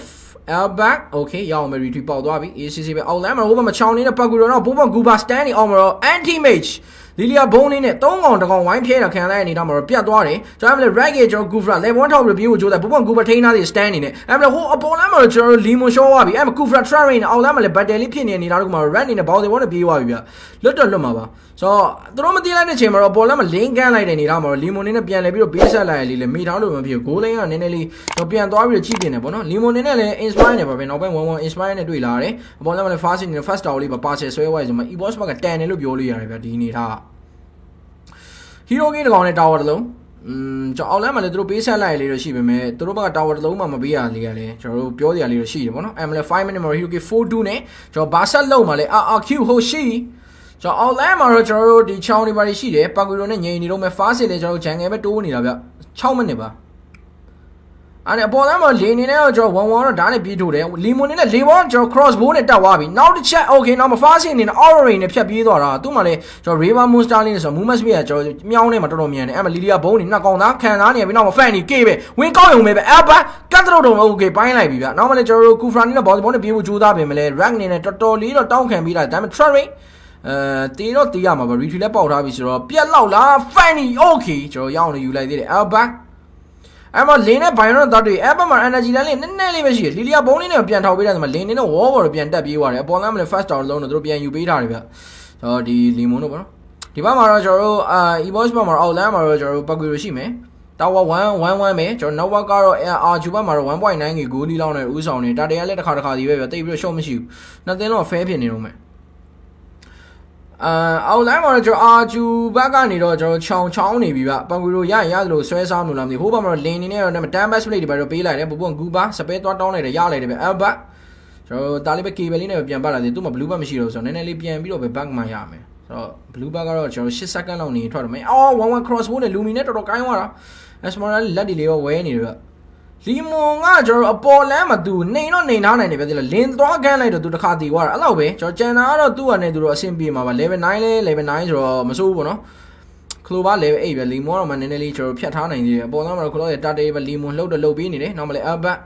Elback okay ရအောင်မယ် retreat ပေါက်သွားပြီ ACC ပဲ outline မှာဟိုဘက်မှာချောင်းနေတဲ့ပတ်ကူတော့ဘိုးဘဂူဘာ standing အောင်မတော့ anti mage လီလီယာဘုံလေးနဲ့၃កောင်တကောင်ဝိုင်းထဲတာခံလိုက်အနေတော့မှာတော့ပြတ်သွားတယ်ကျွန်တော်လည်း rag ကျွန်တော် Gufra level 1ထောက် review ကိုကြိုးစားဘုံဘုံ Gufra ထိန်းထားတဲ့ stand နေနဲ့အဲ့မလို့ဟိုအပေါ်လမ်းမှာတော့ကျွန်တော် Lemon Shaw သွားပြီအဲ့မ Gufra train နဲ့အောက်လမ်းမှာလည်း battle လေးဖြစ်နေနေတာတော့မှာ red နေနဲ့ bounce ဘောနဲ့ပြေးသွားပြီဗျလွတ်တော့လွတ်မှာပါဆိုတော့သူတို့မသိလိုက်တဲ့ချိန်မှာတော့ပေါ်လမ်းမှာ link ကန်းလိုက်တဲ့နေတော့မှာတော့ Lemon နဲ့ပြန်လဲပြီးတော့ဘေးဆက်လိုက်ရလေလေမိထားလို့မဖြစ်ဘူး goal line ကနည်းနည်းလေးတော့ပြန်သွားပြီးတော့ကြည့်တင်တယ်ပေါ့နော် Lemon နဲ့လည်း inspire နေပါပဲနောက်ပိုင်း1-1 inspire နဲ့တွေ့လာတယ်အပေါ်လမ်းမှာလည်း fast နေ first tower လေးပါ pass ဆွဲသွားရဆိုမှ e-boss ဘက်ကတန်တယ်လို့ပြောလို့ရတယ်ဗျဒီနေထား ဟီရိုဂိမ်းတကောင်နဲ့တာဝါတစ်လုံးอืมကျွန်တော်အောက်လမ်းမှာလည်းသူတို့ပေးဆက်လိုက်လေးတော့ရှိပေမဲ့သူတို့ဘက်ကတာဝါတစ်လုံးမှမပေးရလေးရလဲကျွန်တော်တို့ပြောစရာလေးတော့ရှိတယ်ပေါ့နော် ML 5 minute မှာ Hero K 4-2နဲ့ကျွန်တော်ဘာဆက်လုံးမှာလဲ RRQ ဟိုရှိကျွန်တော်အောက်လမ်းမှာတော့ကျွန်တော်တို့ဒီချောင်းတွေပါရှိတယ်ပါကူရိုနဲ့ငြိမ်နေတော့မဲ့ fast လေကျွန်တော်တို့ဂျန်ငယ်ပဲတိုးနေတာဗျ6မိနစ်ပါ အဲ့အပေါ်လမ်းမှာလေနေနဲ့တော့ကျွန်တော်1 1တော့ဓာတ်နဲ့ပြေးထိုးတယ်လီမွန်နေနဲ့လေဘောကျွန်တော် cross bow နဲ့တက်သွားပြီနောက်တစ်ချက် okay နောက်မှာ fast နေနဲ့ orange နဲ့ဖြတ်ပြေးသွားတာသူ့မှာလေကျွန်တော် river monster လေးနဲ့ဆို movement speed ကကျွန်တော်မြောင်းနေမှာတော်တော်မြန်တယ်အဲ့မှာလီလီယာဘုံနေနှစ်ကောင်သားခံသားနေပြီနောက်မှာ fan နေကေးပဲဝင်ကောက်ရုံပဲပဲ alba ကတ်တော့တော့ okay ပိုင်းလိုက်ပြီဗျနောက်မှာလေကျွန်တော်တို့ kufra နဲ့ boss bow နဲ့ပြေးဖို့ကြိုးစားပြင်မလဲ rank နေနဲ့တော်တော်လေးတော့တောင်းခံပြီးတာဒါပေမဲ့ trade အဲတီတော့တီးရမှာပါ retreat လည်းပေါက်ထားပြီဆိုတော့ပြက်လောက်လား fanny okay ကျွန်တော်ရအောင်လို့ယူလိုက်သေးတယ် alba အဲ့မှာလင်းနဲ့ဘိုင်ရွန်တော့တွေ့အဲ့ဘက်မှာ energy လမ်းလေးနည်းနည်းလေးပဲရှိတယ်လီလီယာဘုံလေးနဲ့ပြန်ထောက်ပေးတယ်ဆိုမှလင်းနဲ့ wall ပေါ်ပြန်တက်ပြေးသွားတယ်အပေါ်လမ်းမှာလည်း first tower လုံးတော့သူတို့ပြန်ယူပေးထားတယ်ဗျဆိုတော့ဒီလီမွန်တို့ပေါ့နော်ဒီဘက်မှာတော့ကျွန်တော်တို့အာ e-boss ဘက်မှာ outland မှာတော့ကျွန်တော်တို့ pack ရရှိမယ် tower 1 1 1ပဲကျွန်တော် network ကတော့ RG ဘက်မှာတော့1.9 GB ဂိုးလီလောက်နဲ့ဥဆောင်နေတာတရားလည်းတစ်ခါတစ်ခါဒီပဲဗျတိတ်ပြီးတော့ short မရှိဘူးနှစ်သင်းလုံး fair ဖြစ်နေတော့မယ် အာအောက်လိုင်းမှာတော့ကျွန်တော်အာဂျူဘက်ကနေတော့ကျွန်တော်ချောင်းချောင်းနေပြီဗျပန်ကူလိုရရင်ရတယ်လို့ဆွဲစားမလို့လားမသိဟိုဘက်မှာတော့လင်းနေနေတော့တမ်ဘတ်စပလိတ်တွေပဲတော့ပေးလိုက်တယ်ဘူပွန်ဂူပါစပဲသွားတောင်းလိုက်တယ်ရလိုက်တယ်ဗျအဘတ်ကျွန်တော်ဒါလေးပဲကေဘယ်လေးနဲ့ပြန်ပတ်လာတယ်သူ့မှာဘလူးဘတ်မရှိတော့ဆိုတော့နည်းနည်းလေးပြန်ပြီးတော့ပဲဘက်မှရမယ်ဆိုတော့ဘလူးဘတ်ကတော့ကျွန်တော်8စက္ကန့်လောက်နေထွက်တော့မယ်အော်1 1 cross bow နဲ့လူမီနဲ့တော်တော်ကိုင်းသွားတာအစမော်လာလက်ဒီလေးရောဝဲနေတယ်ဗျ လီမွန်ကကျွန်တော်အပေါ်လမ်းမှာသူနေတော့နေထားနိုင်တယ်ပဲဒီလားလင်းသွားခန်းလိုက်တော့သူတစ်ခါတီသွားတာအဲ့လောက်ပဲကျွန်တော်ကျန်တာကတော့သူ့အနေနဲ့သူတော့အဆင်ပြေမှာပါ level 9လဲ level 9ဆိုတော့မစိုးဘူးပေါ့နော်ခလိုဘာ level 8ပဲလီမွန်တော့မှနည်းနည်းလေးကျွန်တော်ဖြတ်ထားနိုင်သေးတယ်အပေါ်လမ်းမှာတော့ခလိုရဲ့တာတေးပဲလီမွန်လှုပ်တော့လှုပ်ပေးနေတယ်နောက်မှလည်းအဘတ်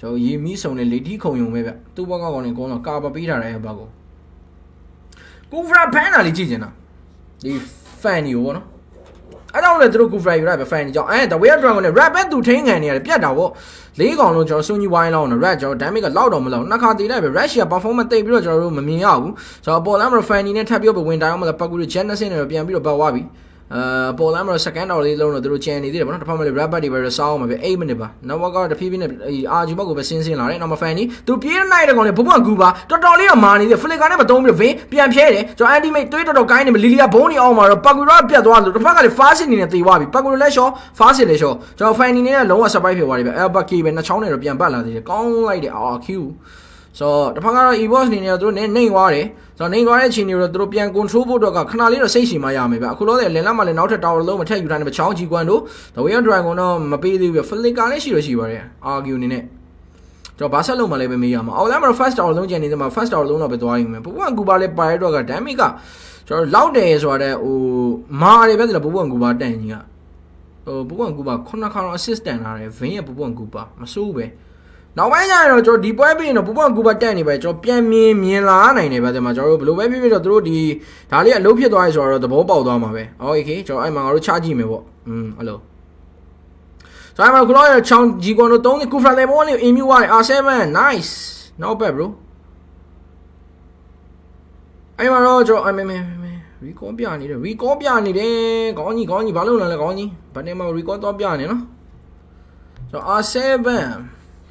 ကျွန်တော်ရေမီးစုံနဲ့လေတီခုံယုံပဲဗျသူ့ဘက်ကကောင်နေကောင်းတော့ကာပပေးထားတယ်အဘတ်ကိုကူဖရာဖန်တာလေးကြည့်ကျင်တာဒီ fan ကြီးပေါ့နော် အဲ့တော့လည်းသူတို့ Gufra ယူလိုက်ပဲ fan ကြောင့်အဲ The Way of Dragon နဲ့ Rap ပဲသူထိန်းခံနေရတယ်ပြတ်တာပေါ့လေးကောင်လုံးကျွန်တော်စွန့်ကြီးဝိုင်းလောက်နော် Rap ကျွန်တော် damage ကလောက်တော့မလောက်နှစ်ခါတည်လိုက်ပဲ Rush က performance တိတ်ပြီးတော့ကျွန်တော်တို့မမြင်ရဘူးဆိုတော့ပေါ်လာမှာ Fanny နဲ့ထပ်ပြီးတော့ဝင်တိုင်းအောင်မလားပတ်ကူရ Genesis နဲ့ပြန်ပြီးတော့ပတ်သွားပြီ အာပေါ်လာမှာ second hour လေးလုံးတော့သူတို့ channel နေသေးတယ်ဗောနော်တစ်ဖက်မှာလည်း rap တွေပဲစောင်းအောင်ပဲ8 minute ပါနောက်ဘက်ကတဖြည်းဖြည်းနဲ့အာဂျူဘက်ကိုပဲဆင်းဆင်းလာတယ်နောက်မှာ fan နီသူပြေးနိုင်တဲ့ကောင်လေးဘုံဘကူပါတော်တော်လေးတော့မာနေတယ် flicker နဲ့မတုံးပြီးဗင်းပြန်ဖြဲတယ်ကျွန်တော် anti mate တွေးတော်တော်ကိုင်းနေမလီလီယာဘုံနေအောင်မှာတော့ပတ်ကူရောပြတ်သွားလို့တစ်ဖက်ကလည်း fast နေနေသေသွားပြီပတ်ကူလည်းရှော့ fast လည်းရှော့ကျွန်တော် fan နီနဲ့လုံးဝ surprise ဖြစ်သွားတယ်ဗျ albert k ပဲနှစ်ချောင်းနဲ့တော့ပြန်ပတ်လာသေးတယ်ကောင်းလိုက်တယ် RQ ဆိုတော့တစ်ဖက်ကတော့ e-boss အနေနဲ့သူတို့နေနေသွားတယ်ဆိုတော့နေသွားတဲ့အချိန်တွေတော့သူတို့ပြန် control ဖို့တော့ခဏလေးတော့စိတ်ရှည်မှရမယ်ဗျအခုလောတဲ့လင်လက်မှလည်းနောက်ထပ် tower လုံးမထက်ယူထားတဲ့ချောင်းကြီးကွမ်တို့ the way of dragon တော့မပေးသေးဘူးဗျ flicker လည်းရှိလို့ရှိပါတယ် argue အနေနဲ့ကျွန်တော်ဘာဆက်လုံးမှလည်းပဲမေးရမှာအော်လမ်းမှာ first tower လုံးကျန်နေတယ်မှာ first tower လုံးတော့ပဲသွားယူမယ်ဘဘကူပါလည်းပါရတော့က damage ကကျွန်တော်လောက်တယ်ဆိုတာတဲ့ဟိုမာတယ်ပဲဆိုတော့ဘဘကူပါတန်ကြီးကဟိုဘဘကူပါခုနခါတော့ assistant လာတယ် vin ရဲ့ဘဘကူပါမစိုးပဲ နောက်ပိုင်းကျရင်တော့ကျွန်တော်ဒီပွဲပြီးရင်တော့ပူပွန်ကူပါတက်နေပဲကျွန်တော်ပြန်မြင်မြင်လာနိုင်တယ်ဗျဒီမှာကျွန်တော်တို့ဘယ်လိုပဲဖြစ်ဖြစ်တော့တို့ဒီဒါလေးအလုပ်ဖြစ်သွားရဆိုတော့သဘောပေါက်သွားမှာပဲโอเคကျွန်တော်အဲ့မှာငါတို့ချကြည့်မယ်ပေါ့อืมအဲ့လိုဆိုတော့ခုတော့ချောင်းဂျီကွန်တို့3ကူဖရာလေဘောလေးအင်မြူဝါး R7 nice not bad bro အဲ့မှာတော့ကျွန်တော်အမေမေမေ recall ပြနေတယ် recall ပြနေတယ်ခေါင်းကြီးခေါင်းကြီးဘာလို့လဲလဲခေါင်းကြီးဘာနေမှာ recall တော့ပြနေနော်ဆိုတော့ R7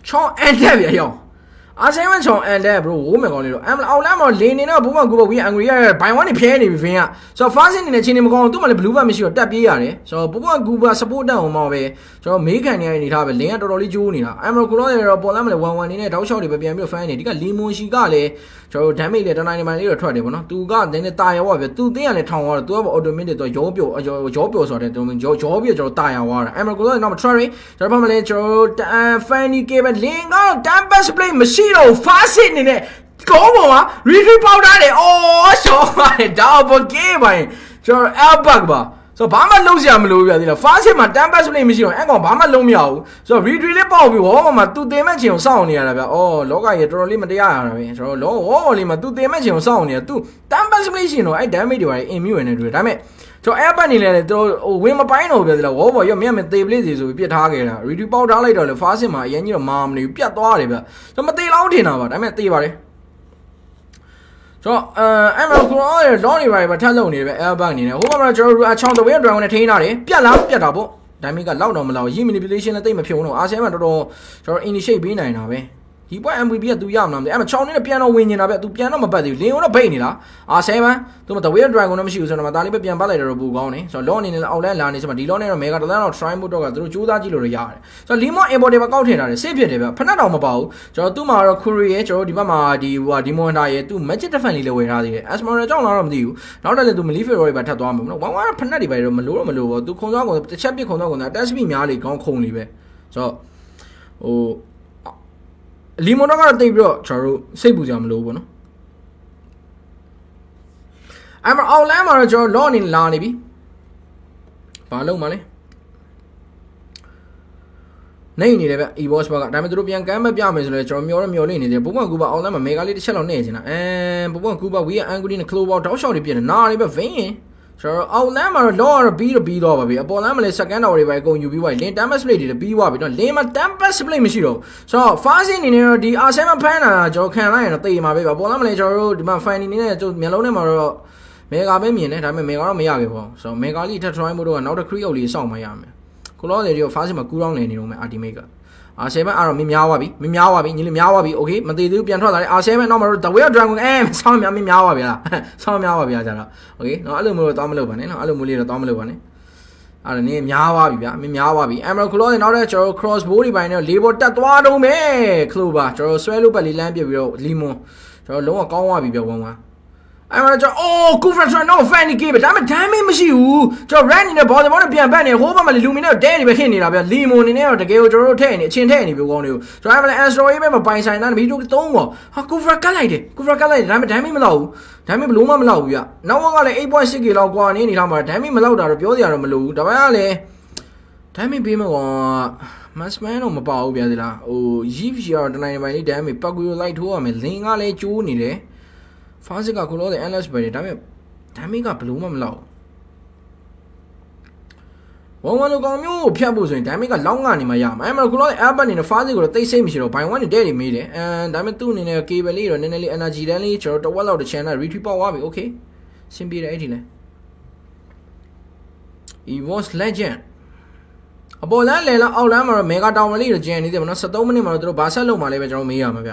ချောင်းအန်တက်ဗျာရော အာဆင်ဝန်ချုံအန်တဲ့ bro ဝိုးမယ်ကောင်းလေးတော့အမ်အောက်လမ်းမှာလေနေတော့ဘူမကူဘဝီအန်ဂရီရဘိုင်ဝမ်နေဖျဲနေပြီဖင်းကဆိုတော့ fast နေနဲ့ချင်းနေမကောင်းသူ့မှာလည်း blue bar မရှိတော့တက်ပြေးရတယ်ဆိုတော့ဘူမကူဘာ support တက်အောင်မှာပဲကျွန်တော်မေးခံနေရတဲ့အနေထားပဲလင်းကတော်တော်လေးကျိုးနေတာအမ်ရိုကူလောရတော့ပေါ်လာမလဲ1 1နေနဲ့တောက်လျှောက်တွေပဲပြန်ပြီး fan နေဒီကလီမွန်ရှီကလည်းကျွန်တော် damage လေတနိုင်နေမှလေးတော့ထွက်တယ်ပေါ့နော်သူကနည်းနည်းတာရောပဲသူတင်းရလဲထောင်သွားတော့သူက automatic တော့ရောပြောရောပြောဆိုတဲ့တုံးရောရောပြီးကျွန်တော်တာရောသွားတာအမ်ရိုကူလောတော့ try ကျွန်တော်ဘာမလဲကျွန်တော် fanny cable လင်းကတော့ damage play မရှိတော့ fast နေနဲ့ကောင်းပါမှာ refill ပေါက်ထားတယ်အော်ရှောင်းပါတယ်ဒါဘောကေးပါရင်ကျွန်တော် elback ပါဆိုတော့ဘာမှလုံးစရာမလိုပြသေးလား fast မှာ10 pass play မရှိတော့အဲ့ကောင်ဘာမှလုံးမရဘူးဆိုတော့ retreat လေးပေါက်ပြီးဝေါ်မှာသူတင်မဲ့ချင်ကိုစောင့်နေရတာဗျအော်လောကကြီးတော်တော်လေးမတရားရတာပဲကျွန်တော်လောဝေါ်လေးမှာသူတင်မဲ့ချင်ကိုစောင့်နေတာသူ10 pass play ရှင်တော့အဲ့ damage တွေပါ immune နေတွေ့ဒါပေမဲ့ ကျွန်တော် air pad နေလဲတော်ဟိုဝင်မပိုင်းတော့ပြသေးလားဝေါ်ဘော်ရောမြတ်မသေးပလေးစီဆိုပြီးပြစ်ထားခဲ့တာ retreat ပေါက်ထားလိုက်တော့လေ fast မှာအရင်ကြီးတော့မာမနေဘူးပြတ်သွားတယ်ဗျကျွန်တော်မသေးလောက်ထင်တာပါဒါပေမဲ့သေပါတယ်ဆိုတော့အဲအမရကူရောရဲ့ long တွေပါထပ်လုံနေပဲ air bag အနေနဲ့ဟိုမှာကျွန်တော်တို့အချောင်းတဝဲ dragon နဲ့ထိန်းထားတယ်ပြက်လားပြက်တာပေါ့ဒါမိကလောက်တော့မလောက် yi manipulation နဲ့တိတ်မဖြုံတော့အာဆီယံမှာတော်တော်ကျွန်တော် initiate ပေးနိုင်တာပဲ ဒီပွဲ MVP ကသူရမလားမသိအဲ့မှာ6နှစ်နဲ့ပြန်တော့ဝင်နေတာဗျသူပြန်တော့မပတ်သေးဘူးလင်းကတော့ဗိတ်နေလားအာ7သူမတဝေး dragon တော့မရှိဘူးဆိုတော့မဒါလေးပဲပြန်ပတ်လိုက်တော့ပူကောင်းနေဆိုတော့ law အနေနဲ့အောက်လန်းလာနေဆိုမှဒီ law နဲ့တော့ mega တန်းတော့ try mode တော့ကသူတို့စူးစမ်းကြည့်လို့ရရတယ်ဆိုတော့ limon import တွေပါကောက်ထည့်ထားတယ်စိတ်ဖြစ်တယ်ဗျဖက်နှက်တော့မပါဘူးကျွန်တော်သူ့မှာတော့ curry ရဲ့ကျွန်တော်ဒီဘက်မှာဒီဟိုဒီ monster ရဲ့သူ magic defense လေးလည်းဝယ်ထားသေးတယ် asmora ကြောင့်လားတော့မသိဘူးနောက်တက်လည်းသူ melife roy ပါထပ်သွားမှာမဟုတ်ဝမ်ဝမ်ဖက်နှက်တွေပါတော့မလို့တော့မလို့ပေါ့သူခုံသွားကုန်တစ်ချက်ပြစ်ခုံသွားကုန်တာ test speed များလေကောင်းခုံလေးပဲဆိုတော့ဟို လီမွန်တော့ကတော့တိတ်ပြီးတော့ကျွန်တော်တို့စိတ်ပူကြမလို့ပေါ့နော်အမအောက်လမ်းမှာတော့ကျွန်တော်လော့နေလာနေပြီဘာလုံးမလဲနေနေတယ်ဗျ e-boss ဘက်ကဒါပေမဲ့သူတို့ပြန်ကမ်းမပြမယ်ဆိုလဲကျွန်တော်မျောရမျောလေးနေတယ်ပုံမှန်ကူပါအောက်လမ်းမှာမေဂါလေးတစ်ချက်လောက်နေချင်တာအဲပုံမှန်ကူပါဝီအန်ဂရီနဲ့ကလိုဘောတောက်ရှောက်တွေပြည့်တယ်နားတွေပဲဗင်းရင် ကျွန်တော်အောက်လမ်းမှာတော့လောကတော့ပြီးတော့ပြီးတော့ပါပြီအပေါ်လမ်းမှာလည်း second hour တွေပဲအကုန်ယူပြီးသွားပြီလင်း damage split တွေလည်းပြီးသွားပြီတော့လင်းမှာ damage split မရှိတော့ဆိုတော့ fast အနေနဲ့တော့ဒီ R7 ဖမ်းတာကျွန်တော်ခံလိုက်ရင်တော့တေးမှာပဲပါပေါ်လမ်းမှာလည်းကျွန်တော်တို့ဒီမှာ fan အနေနဲ့ကျွန်တော်မျက်လုံးထဲမှာတော့မေဂါပဲမြင်တယ်ဒါပေမဲ့မေဂါတော့မရခဲ့ပါဘူးဆိုတော့မေဂါလေးထပ် try မှုတော့ကနောက်တစ် create လေးစောင့်မှရမယ်ကိုလောတွေတော့ fast မှာကူးတောင်းနေနေတော့မယ် ultimate က R7 အဲ့တော့မင်းများသွားပြီမင်းများသွားပြီညီလေးများသွားပြီ okay မသေးသေးဘူးပြန်ထွက်လာတယ် R7 နောက်မှာတော့ The Way of Dragon အဲဆောင်းများမင်းများသွားပြီလားဆောင်းများသွားပြီလားကြတော့ okay နော်အဲ့လိုမျိုးတော့တောင်းမလုပ်ပါနဲ့နော်အဲ့လိုမျိုးလေးတော့တောင်းမလုပ်ပါနဲ့အဲ့ဒါနင်းများသွားပြီဗျာမင်းများသွားပြီ Emerald Claw နဲ့နောက်တော့ကျွန်တော် crossbow တွေပိုင်းနဲ့လေးပေါ်တက်သွားတော့မယ် Clover ကျွန်တော်ဆွဲလို့ပတ်လေးလမ်းပြပြီးတော့ Lemon ကျွန်တော်လုံးဝကောင်းသွားပြီဗျဝမ်းဝမ်း အဲ့မှာကျွန်တော်အိုးကူဖရန်တော့ fanny game ပဲဒါပေမဲ့ damage မရှိဘူးကျွန်တော် ran နေနဲ့ ball ဘောနဲ့ပြန်ပတ်နေဟိုးဘက်မှာလူမီနဲ့တဲနေပဲခင်းနေတာဗျလီမွန်နေနဲ့တော့တကယ်ကိုကျွန်တော်တို့ထည့်နေအချင်းထည့်နေပြီကောင်းတွေကိုကျွန်တော်အဲ့မှာ asteroid ပဲမပိုင်ဆိုင်တာဗီဒီယိုသုံးပေါ့ဟာကူဖရကတ်လိုက်တယ်ကူဖရကတ်လိုက်တယ်ဒါပေမဲ့ damage မလောက်ဘူး damage ဘလို့မှမလောက်ဘူးဗျနောက်ဘက်ကလည်း 8.6k လောက်ကွာနေနေထားမှာ damage မလောက်တာတော့ပြောစရာတော့မလိုဘူးဒါပေမဲ့လည်း damage ပေးမှာကွာ Masman တော့မပါဘူးဗျာဒီလားဟို Jeep ရှိတော့တနိုင်ပိုင်းလေး damage ပတ်ကူလိုက်ထိုးရမယ်လင်းကလည်းကျိုးနေတယ် ဖားစစ်ကကိုလို့တဲ့ endless ပဲဒါပေမဲ့ damage ကဘလို့မှမလောက်ဝမ်ဝမ်လိုကောင်မျိုးကိုဖြတ်ဖို့ဆိုရင် damage ကလောက်ငါနေမှရမှာအဲ့မှာကိုလို့တဲ့ air band နေတဲ့ fast ကိုတော့တိတ်ဆိတ်မရှိတော့ by one နဲ့တဲ့နေမေးတယ်အမ်ဒါပေမဲ့သူ့အနေနဲ့ cable လေးတော့နည်းနည်းလေး energy တန်းလေးကျွန်တော်တဝက်လောက်တစ် channel retrieve ပေါက်သွားပြီ okay ဆင်ပြေတယ်အဲ့ဒီလဲ EVOS legend အပေါ်လမ်းလဲလမ်းအောက်လမ်းမှာတော့ mega tower လေးတော့ကျန်နေတယ်ဗောနော်73မိနစ်မှာတော့သူတို့ဘာဆက်လုပ်မှလဲပဲကျွန်တော်မေးရမှာဗျ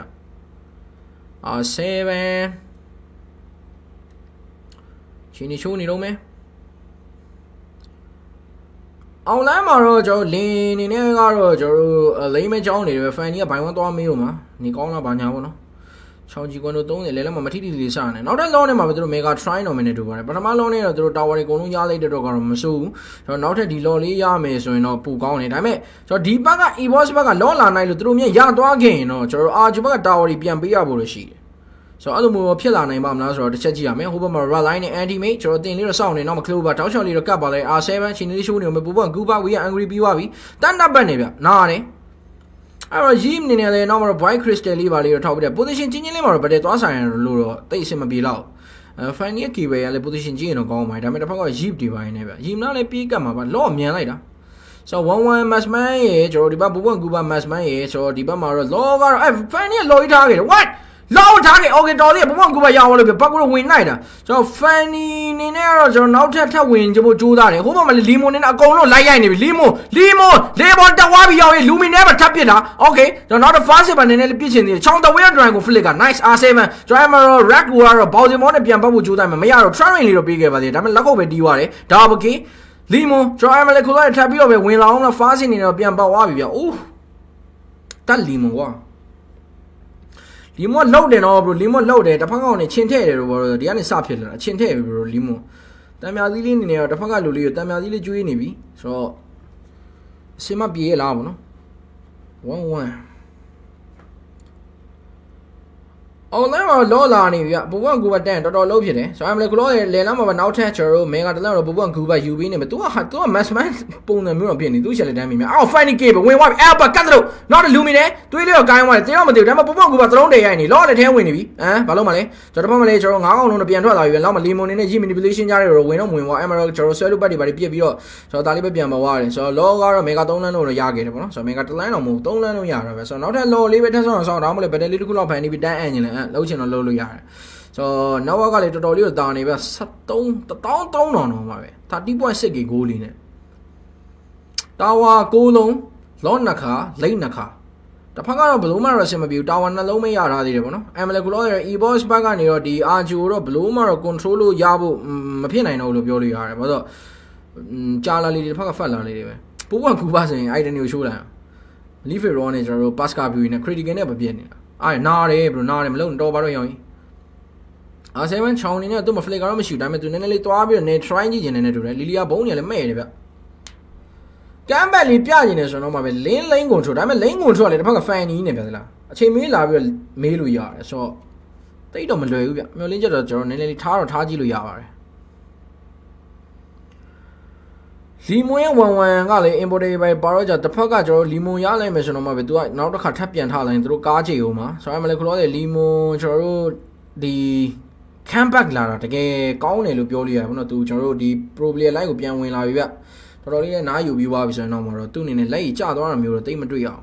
အာ7 ချင်းနေချိုးနေတော့မယ်အောင်လမ်းမှာတော့ကျွန်တော်လင်းနေနေကတော့ကျွန်တော်လိမ့်မဲချောင်းနေတယ်ဖန်ကြီးကဘိုင်ဝန်းသွားမေးဦးမှာနေကောင်းလားဘာညာပေါ့နော်ချောင်းကြီးကွန်တို့သုံးတယ်လဲလဲမှာမထိတိလေးစရတယ်နောက်ထပ် long နဲ့မှာပဲသူတို့ mega try တော်မင်းနဲ့တူပါတယ်ပထမ long နဲ့တော့သူတို့ tower တွေအကုန်လုံးရလိုက်တဲ့တော့ကတော့မစိုးဘူးကျွန်တော်နောက်ထပ်ဒီ long လေးရမယ်ဆိုရင်တော့ပူကောင်းတယ်ဒါပေမဲ့ကျွန်တော်ဒီဘက်က e-boss ဘက်က long လာနိုင်လို့သူတို့မြင်ရသွားခဲ့ရင်တော့ကျွန်တော် arch ဘက်က tower တွေပြန်ပေးရဖို့လို့ရှိတယ် ဆိုတော့အဲ့လိုမျိုးဖြစ်လာနိုင်ပါမလားဆိုတော့တစ်ချက်ကြည့်ရမယ်ဟိုဘက်မှာ red line နဲ့ anti mate ကျွန်တော်တင်လေးတော့စောင့်နေတော့မ clover တောက်ချော်လေးတော့ကတ်ပါလေ R7 ချင်းလေးရှိုးနေမှာပူပန်ကူပါဝီက angry ပြီးသွားပြီတန်တပ်ပတ်နေဗျနားရတယ်အဲ့တော့ Yim နေနေလေနောက်မှာတော့ white crystal လေးပါလေးတော့ထောက်ပြတယ် position ချင်းချင်းလေးမှာတော့ဗတဲ့သွားဆိုင်ရလို့တော့တိတ်အဆင်မပြေတော့အဲ final key ပဲရလေ position ချင်းရင်တော့ကောင်းပါတယ်ဒါပေမဲ့တစ်ဖက်က Yim ဒီပိုင်းနဲ့ဗျ Yim နားလည်းပြေးကတ်မှာပါလော့မြန်လိုက်တာဆိုတော့11 matchman ရေကျွန်တော်ဒီဘက်ဘူဘန်ကူပါ matchman ရေဆိုတော့ဒီဘက်မှာတော့ law ကတော့အဲ final လော်ကြီးထားခဲ့တယ် what လောက်ထားခဲ့ okay တော်သေးဘုံဘုံကူပါရအောင်လို့ပြဘက်ကတော့ဝင်နိုင်တာကျွန်တော် funny နေနဲ့ကတော့ကျွန်တော်နောက်ထပ်ထပ်ဝင်ကြဖို့ကြိုးစားတယ်ဟိုဘက်မှာလီမွန်နေနဲ့အကုန်လုံးလိုက်ရိုက်နေပြီလီမွန်လီမွန်လေဘော်တက်သွားပြီးရောက်ရင်လူမီနဲမှာထပ်ပစ်တာ okay ကျွန်တော်နောက်တစ် fast saver နေနဲ့ပြစ်ချင်သေးတယ်ချောင်းတဝဲ dragon flick က nice r7 ကျွန်တော်ကတော့ rack ကတော့ baltimore နဲ့ပြန်ပတ်ဖို့ကြိုးစားမယ်မရတော့ train လေးတော့ပေးခဲ့ပါသေးတယ်ဒါပေမဲ့လက်ကုပ်ပဲတီးသွားတယ်ဒါဘကေလီမွန်ကျွန်တော် ML ကိုလည်းထပ်ပြီးတော့ပဲဝင်လာအောင်လား fast နေတော့ပြန်ပတ်သွားပြီဗျအိုးတက်လီမွန်ကွာ လီမွန်လောက်တယ်နော်ဘရိုလီမွန်လောက်တယ်တစ်ဖက်ကောင်နေချင်းထဲ့တယ်လို့ဘရိုဒီကနေစဖြစ်လာတာချင်းထဲ့ပြီဘရိုလီမွန်တံမြာသီးလေးနေနေတော့တစ်ဖက်ကလူလေးကိုတံမြာသီးလေးကျွေးနေပြီဆိုတော့အစင်မပြေရလားဗောနော်1 1 အောင်လည်းမလောလာနေပြီဘဘွန်ကူဘတန်တော်တော်လုံးဖြစ်တယ်ဆိုတော့အမလေကလောရဲ့လေလမ်းမှာနောက်ထပ်ကျွန်တော်တို့မေဂါတလန်တော့ဘဘွန်ကူဘယူပြီးနေမယ် तू က तू က mass man ပုံစံမျိုးတော့ဖြစ်နေ तू ရှယ်လက်တန်းမိမယ်အော် finding cave ဝင်သွားပြီအဲ့ဘာကတ်တော့ not လူမီနဲ့တွေးလေးတော့ကိုင်းသွားတယ်တင်းတော့မသိဘူးဒါပေမဲ့ဘဘွန်ကူဘသလုံးတည်ရိုက်နေလောလည်းထဲဝင်နေပြီဟမ်ဘာလို့မလဲကျွန်တော်ဘာမလဲကျွန်တော်ငါးကောင်လုံးတော့ပြန်ထွက်လာပြီလောက်မလီမွန်နေနဲ့ G manipulation ကြားရတော့ဝင်တော့ဝင်သွား emerald ကျွန်တော်ဆွဲလို့ပတ်တွေပါပြစ်ပြီးတော့ကျွန်တော်ဒါလေးပဲပြန်မဝရတယ်ဆိုတော့လောကတော့မေဂါ3လမ်းတော့ရခဲ့တယ်ပေါ့နော်ဆိုတော့မေဂါ1လမ်းတော့မဟုတ်3လမ်းတော့ရတာပဲဆိုတော့နောက်ထပ်လောလေးပဲထပ်ဆောင်ဆောင်တော့မလဲဘယ်တယ်လေးတစ်ခုလောက်ဖန်နေပြီးတန်းအန်နေလဲအဲ့ လုံးချင်တော့လုံးလို့ရတယ်ဆိုတော့နောက်ဘက်ကလည်းတော်တော်လေးကိုတာနေပဲ73 1000တောင်းတော့တော့မှာပဲ30.6ဂိုးလေးနဲ့တာဝါ6လုံးလောနှစ်ခါလိမ့်နှစ်ခါတစ်ဖက်ကတော့ဘလို့မှတော့အဆင်မပြေဘူးတာဝါနှလုံးမရထားသေးတယ်ပေါ့နော်အမ်မလကူလောရဲ့ e-boss ဘက်ကနေတော့ဒီ arju တော့ဘလို့မှတော့ control လို့ရဖို့မဖြစ်နိုင်တော့လို့ပြောလို့ရတယ်ဘာလို့ကြာလာလေးတွေတစ်ဖက်ကဖတ်လာလေးတွေပဲပိုးကကူပါဆိုရင် item ကိုရှိုးလိုက်အောင် leaf raw နဲ့ကျွန်တော်တို့ pass car view နဲ့ critical နဲ့မပြည့်နေတာ အားနားတယ်ဘလို့နားတယ်မလုံးတော့ပါတော့ရောင်းရင်အာ7ချောင်းနေနဲ့သူ့မ flick ကတော့မရှိဘူးဒါပေမဲ့သူနည်းနည်းလေးသွားပြီးတော့နေ try ကြည့်နေတယ်တူတယ်လီလီယာဘုံနေလည်းမဲ့ရတယ်ဗျကမ်ဘက်လေးပြကျင်နေဆိုတော့မှပဲလင်းလိန်ကွန်ထရိုဒါပေမဲ့လိန်ကွန်ထရိုကလည်းတစ်ဖက်က fan နီးနေပြန်သလားအချိန်မေးလာပြီးတော့မေးလို့ရတယ်ဆိုတော့တိတ်တော့မလွယ်ဘူးဗျမျောလင်းချက်တော့ကျွန်တော်နည်းနည်းလေးထားတော့ထားကြည့်လို့ရပါတယ် လီမွန်ရဲ့ဝန်ဝန်ကလည်း importer ပဲပါတော့ကြတစ်ဖက်ကကျွန်တော်လီမွန်ရလိုက်မယ်ဆိုတော့မှပဲသူကနောက်တစ်ခါထပ်ပြန်ထားလိုက်သူတို့ကားချေအောင်မှာဆိုတော့မလဲခလို့လေလီမွန်ကျွန်တော်တို့ဒီ comeback လာတာတကယ်ကောင်းတယ်လို့ပြောလို့ရတယ်ဘောနော်သူကျွန်တော်တို့ဒီ pro player line ကိုပြန်ဝင်လာပြီဗျတော်တော်လေးနဲ့နားယူပြီးသွားပြီဆိုရင်တော့မှာတော့သူ့အနေနဲ့လက်ရည်ကျသွားတာမျိုးတော့တိတ်မတွေ့ရအောင်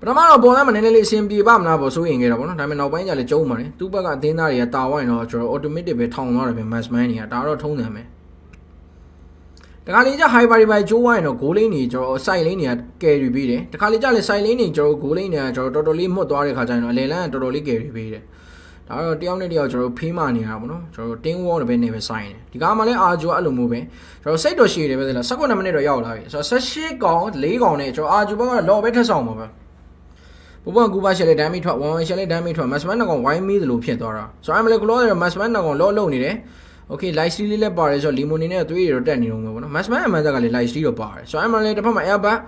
ပထမတော့ပေါ်လမ်းမှာနည်းနည်းလေးအဆင်ပြေပါမလားပေါ့စိုးရင်ခဲ့တာပေါ့နော်ဒါပေမဲ့နောက်ပိုင်းကျလည်းကျုံးပါတယ်သူ့ဘက်ကအသင်းသားတွေကတာဝိုင်းတော့ကျွန်တော် automatic ပဲထောင်သွားတယ်ပဲ mass man တွေကဒါတော့ထုံးတယ်မယ် တခါလေကျ high body by ကျိုးဝိုင်းတော့ goal lane တွေကျွန်တော် side lane တွေက carry ပေးတယ်တခါလေကျလည်း side lane တွေကျွန်တော် goal lane တွေကကျွန်တော်တော်တော်လေးမွတ်သွားတဲ့ခါကျရင်တော့အလယ်လန်းကတော်တော်လေး carry ပေးတယ်ဒါတော့တယောက်နဲ့တယောက်ကျွန်တော်ဖေးမှနေတာပေါ့နော်ကျွန်တော် team wall တွေပဲနေပဲဆိုင်တယ်ဒီကားမှာလည်းအာဂျိုအဲ့လိုမျိုးပဲကျွန်တော်စိတ်တော်ရှည်တယ်ပဲသလား19မိနစ်တော့ရောက်လာပြီဆိုတော့18កောင်4កောင်နဲ့ကျွန်တော်အာဂျိုဘက်ကလော်ပဲထက်ဆောင်ပါပဲဘဘကူပါရှယ်လေဒမ်းမီထွက်ဝန်ဝန်ရှယ်လေဒမ်းမီထွက်မတ်စမန်ကောင်ဝိုင်းမီသလိုဖြစ်သွားတာဆိုတော့အမလေကလောရမတ်စမန်ကောင်လောလုံနေတယ် okay light steel လေးလည်းပါတယ်ဆိုတော့ lemon နေနဲ့အသွေးတွေတော့တက်နေတော့မှာပေါ့နော် matchman အမှန်တကလည်း light steel တော့ပါတယ်ဆိုတော့အမှန်လည်းတစ်ဖက်မှာ airbag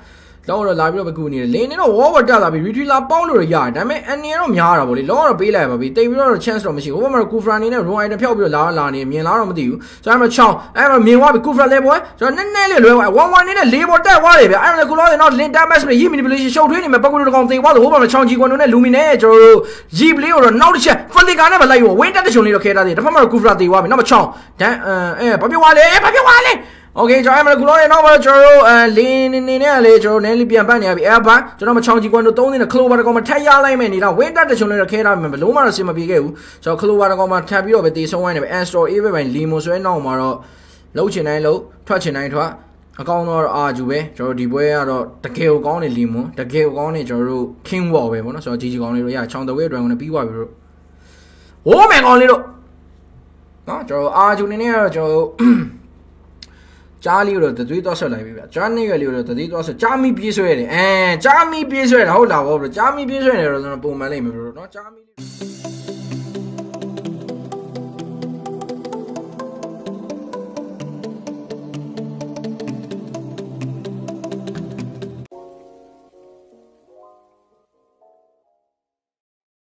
လောက်တော့လာပြီးတော့ပကူနေတယ်လင်းနေတော့ wall ဝတက်လာပြီး retriever ပေါင်းလို့ရရတယ်ဒါပေမဲ့အန်နီတော့များတာပေါ့လေလောကတော့ပေးလိုက်ပါပြီတိတ်ပြီးတော့ chance တော့မရှိဘူးဟိုဘက်မှာကူဖရာနေနဲ့ run item ဖျောက်ပြီးတော့လာလာနေမြင်လားတော့မသိဘူးဆိုတော့အမှချောင်းအဲ့မှာမြင်သွားပြီကူဖရာလဲပွဲဆိုတော့နည်းနည်းလေးလွဲသွား1 1နေနဲ့လေးပေါ်တက်သွားတယ်ဗျအဲ့ဒါကူလောနေတော့ link damage နဲ့ yi manipulation ရှုပ်ထွေးနေမယ်ပကူတို့ကောင်သိသွားတယ်ဟိုဘက်မှာချောင်းကြီးကွန်တို့နဲ့ lumi နဲ့ကျွန်တော်တို့ yi လေးကိုတော့နောက်တစ်ချက် flicker နဲ့ပဲလိုက်ရော win တက်တဲ့ရှင်လေးတော့ခဲထားသေးတယ်တစ်ဖက်မှာကူဖရာသိသွားပြီနောက်မှာချောင်းဒန်အဲဘာပြောသွားလဲဘာပြောသွားလဲ โอเคကျွန်တော်အမကူလို့ရတော့ကျွန်တော်တို့အဲလင်းနေနေနဲ့လေကျွန်တော်နည်းလေးပြန်ပတ်နေရပြီအဲဘာကျွန်တော်မချောင်းကြီးကွန်တို့သုံးနေတဲ့ခလိုဘာတကောင်မထက်ရလိုက်မယ်နေတော့ဝင်းတက်တဲ့ချုံလေးတော့ခဲထားမယ်ဘလုံးမတော့စင်မပြေခဲ့ဘူးကျွန်တော်ခလိုဘာတကောင်မထပ်ပြီးတော့ပဲတေဆုံးဝိုင်းနေပဲ App Store အေးပဲပိုင်းလီမိုဆွဲနောက်မှာတော့လှုပ်ချင်တိုင်းလှုပ်ထွက်ချင်တိုင်းထွက်အကောင်းတော့အာဂျူပဲကျွန်တော်ဒီပွဲကတော့တကယ်ကိုကောင်းနေလီမွန်တကယ်ကိုကောင်းနေကျွန်တော်တို့ King Wall ပဲပေါ့နော်ဆိုတော့ကြီးကြီးကောင်းလေးတို့ရချောင်းတဝဲအတွက်ကိုလည်းပြီးသွားပြီတို့ဝိုးမယ်ကောင်းလေးတို့နော်ကျွန်တော်အာဂျူနေနေကတော့ကျွန်တော် ကြားလေးကိုတော့တသွေးသွားဆက်လိုက်ပြီဗျာကြားနေရလေးကိုတော့တသွေးသွားဆက်ကြားမီပြေးဆွဲတယ်အဲကြားမီပြေးဆွဲတာဟုတ်လားဗောဘရိုကြားမီပြေးဆွဲတယ်တော့ကျွန်တော်ပုံမှန်လိမ့်မယ်ဘရိုနော်ကြားမီလေး